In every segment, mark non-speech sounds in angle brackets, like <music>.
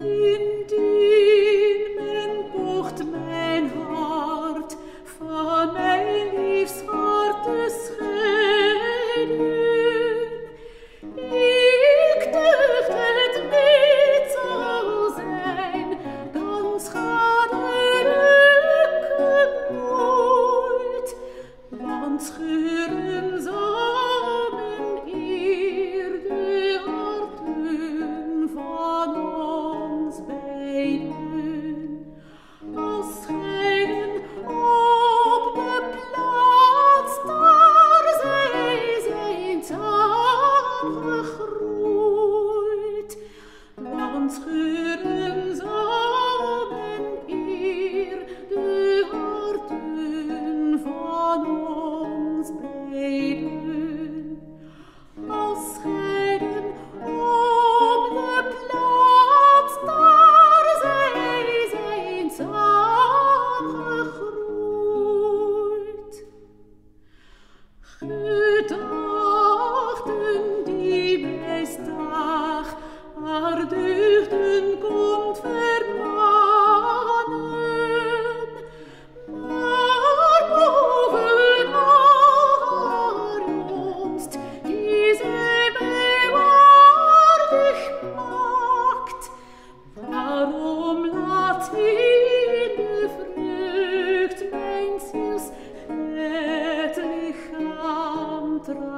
Yên who <laughs>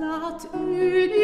lat Land